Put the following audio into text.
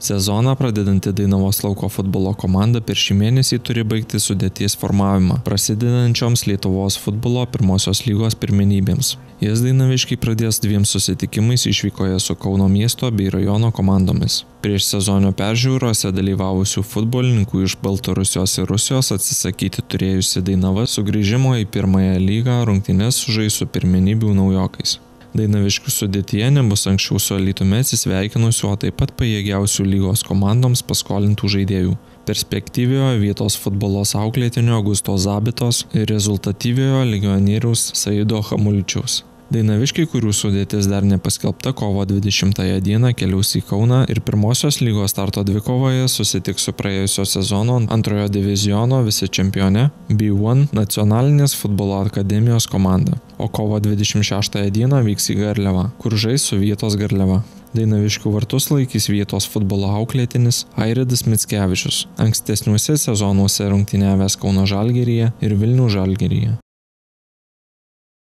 Sezoną pradedanti Dainavos lauko futbolo komanda per šį mėnesį turi baigti sudėties formavimą, prasidedančioms Lietuvos futbolo pirmosios lygos pirmenybėms. Jas Dainaviškai pradės dviem susitikimais išvykoje su Kauno miesto bei rajono komandomis. Prieš sezonio peržiūrose dalyvavusių futbolininkų iš Baltarusijos ir Rusijos atsisakyti turėjusi Dainava sugrįžimo į pirmąją lygą rungtynės sužais su pirmenybių naujokais. Dainaviškių sudėtyje nebus anksčiau su Alitume atsisveikinusių, o taip pat pajėgiausių lygos komandoms paskolintų žaidėjų. Perspektyviojo vietos futbolos auklėtinio Augusto Zabitos ir rezultatyviojo legionieriaus Saido Hamuličiaus. Dainaviškiai, kurių sudėtis dar nepaskelbta kovo 20 dieną keliaus į Kauną ir pirmosios lygos starto dvikovoje susitiks su praėjusio sezono antrojo diviziono visi čempione B1 nacionalinės futbolo akademijos komanda, o kovo 26 dieną vyks į Garliavą, kur žais su vietos Garliava. Dainaviškių vartus laikys vietos futbolo auklėtinis Airidas Mitskevičius, ankstesniuose sezonuose rungtyniavęs Kauno Žalgeryje ir Vilnių Žalgeryje.